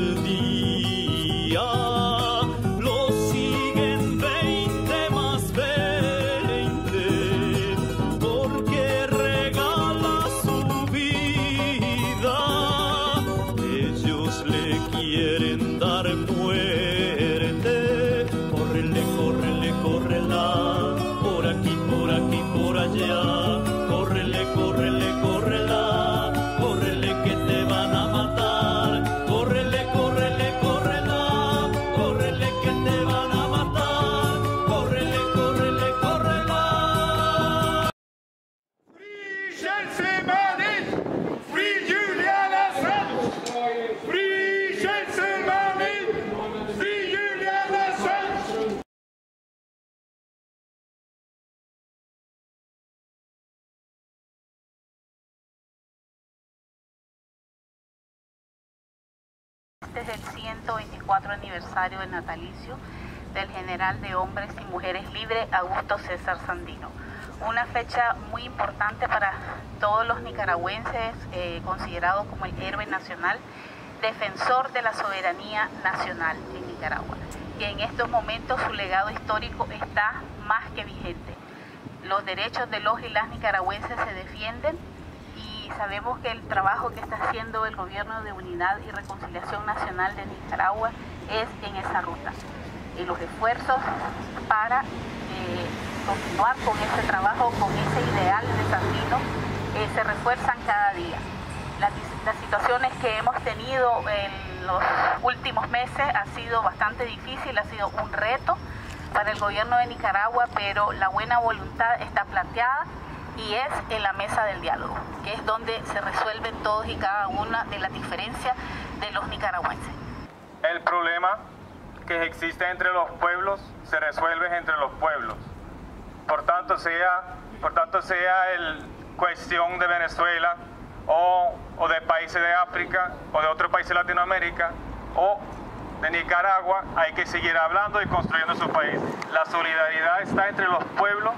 的。Este es el 124 aniversario del natalicio del general de hombres y mujeres libre Augusto César Sandino. Una fecha muy importante para todos los nicaragüenses, eh, considerado como el héroe nacional, defensor de la soberanía nacional en Nicaragua. Y en estos momentos su legado histórico está más que vigente. Los derechos de los y las nicaragüenses se defienden sabemos que el trabajo que está haciendo el Gobierno de Unidad y Reconciliación Nacional de Nicaragua es en esa ruta. Y los esfuerzos para eh, continuar con ese trabajo, con ese ideal de Sandino, eh, se refuerzan cada día. Las, las situaciones que hemos tenido en los últimos meses ha sido bastante difícil, ha sido un reto para el gobierno de Nicaragua, pero la buena voluntad está planteada y es en la mesa del diálogo, que es donde se resuelven todos y cada una de las diferencias de los nicaragüenses. El problema que existe entre los pueblos se resuelve entre los pueblos. Por tanto, sea, por tanto, sea el cuestión de Venezuela o, o de países de África o de otros países de Latinoamérica o de Nicaragua, hay que seguir hablando y construyendo su país. La solidaridad está entre los pueblos,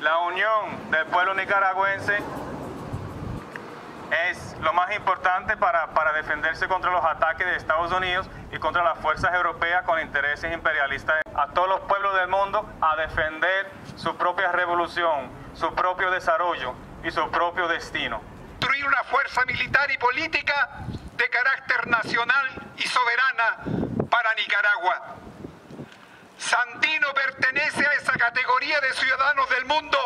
la unión del pueblo nicaragüense es lo más importante para, para, defenderse contra los ataques de Estados Unidos y contra las fuerzas europeas con intereses imperialistas. A todos los pueblos del mundo a defender su propia revolución, su propio desarrollo y su propio destino. Construir una fuerza militar y política de carácter nacional y soberana para Nicaragua. Sandino pertenece a categoría de ciudadanos del mundo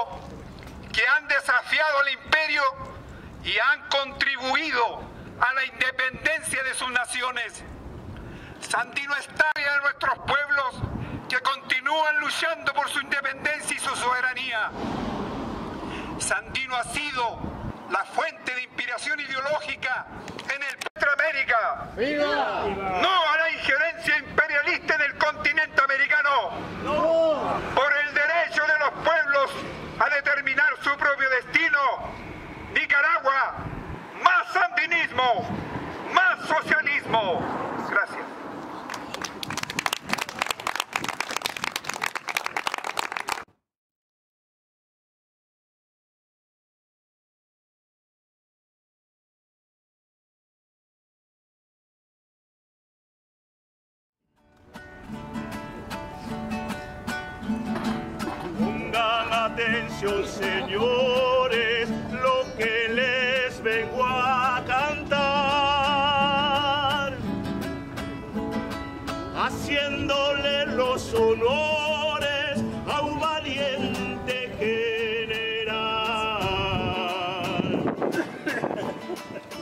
que han desafiado al imperio y han contribuido a la independencia de sus naciones. Sandino está a nuestros pueblos que continúan luchando por su independencia y su soberanía. Sandino ha sido la fuente de inspiración ideológica en el Centroamérica. No a la injerencia imperialista en el continente americano. Por el derecho de los pueblos a determinar su propio destino. Nicaragua, más sandinismo, más socialismo. Gracias. Pongan atención, señores, lo que honores a un valiente general.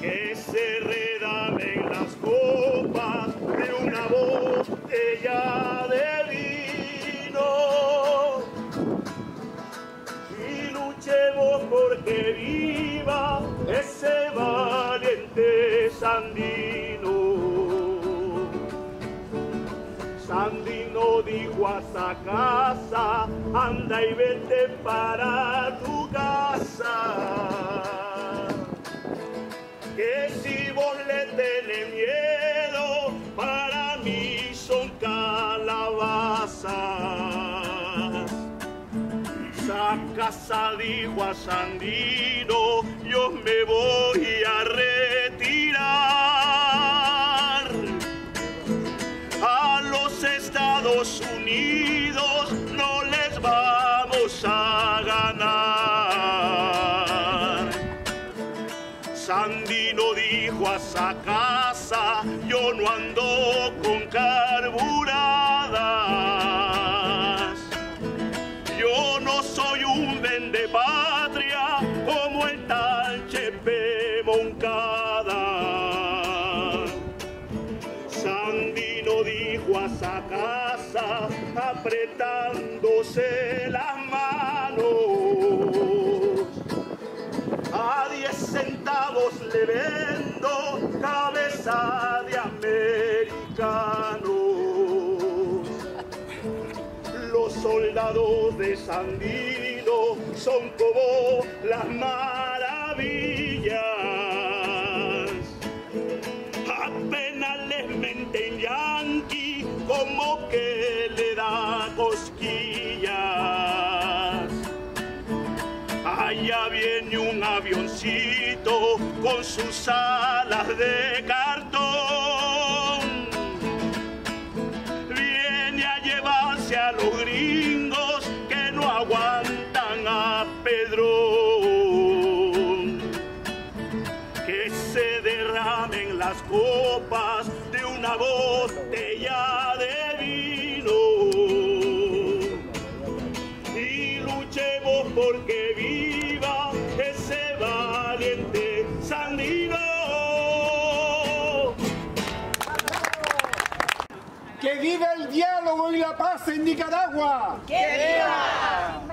Que se redamen las copas de una botella de vino y luchemos porque viva ese valiente Sandino. Casa, anda y vete para tu casa. Que si vos le tenés miedo, para mí son calabazas. Esa casa dijo a Sandino, yo me voy a retirar a los Estados Unidos casa, yo no ando con carburadas. Yo no soy un vende patria como el tal Chepe Moncada. Sandino dijo a esa casa apretándose las manos. A 10 centavos le vendo cabeza de americanos. Los soldados de Sandino son como las maravillas. Viene un avioncito con sus alas de cartón. Viene a llevarse a los gringos que no aguantan a Pedro que se derramen las copas de una botella de vino y luchemos porque viva el diálogo y la paz en Nicaragua! ¡Que viva!